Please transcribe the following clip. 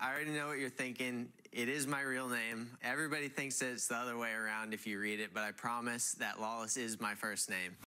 I already know what you're thinking. It is my real name. Everybody thinks that it's the other way around if you read it, but I promise that Lawless is my first name.